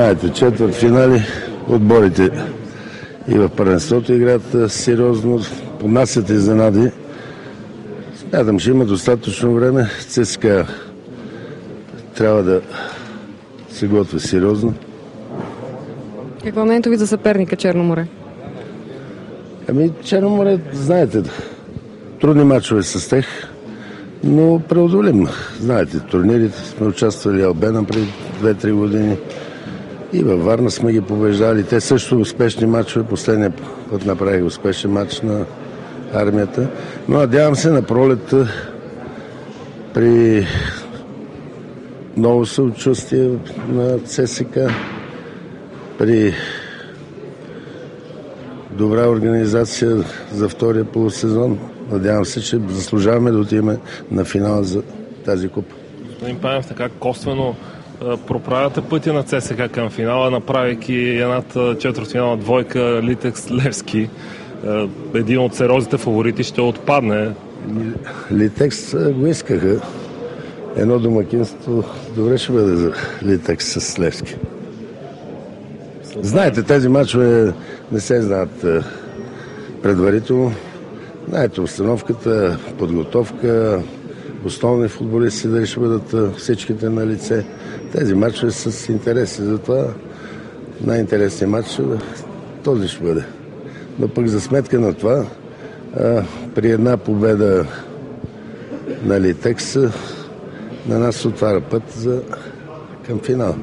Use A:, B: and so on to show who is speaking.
A: Знаете, четвърт финали отборите и в първенството играят сериозно, понасят изненади. Смятам, че има достатъчно време. ЦСКА трябва да се готви сериозно.
B: Какво е мнението ви за съперника Черноморе?
A: Ами, Черноморе, знаете, трудни мачове с тях, но преодолим. Знаете, турнирите сме участвали Албена преди 2-3 години. И във Варна сме ги побеждали. Те също успешни матчове. Последния път направих успешен матч на армията. Но надявам се на пролета при ново съучастие на ЦСК, при добра организация за втория полусезон. Надявам се, че заслужаваме да отидем на финал за тази купа.
C: Господин Панев, така косвено проправяте пътя на ЦСК към финала, направяйки едната четвъртфинална двойка Литекс Левски. Един от сериозните фаворити ще отпадне.
A: Литекс го искаха. Едно домакинство добре ще бъде за Литекс с Левски. Знаете, тези матчове не се знаят предварително. Знаете, обстановката, подготовка, основни футболисти дали ще бъдат всичките на лице. Тези матчове са с интереси, затова най-интересният матч този ще бъде. Но пък за сметка на това, при една победа на Литекс на нас отваря път за към финал.